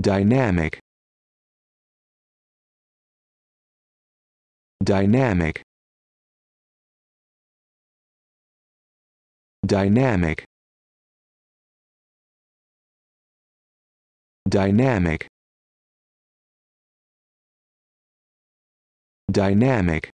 dynamic. Dynamic. Dynamic. Dynamic. Dynamic.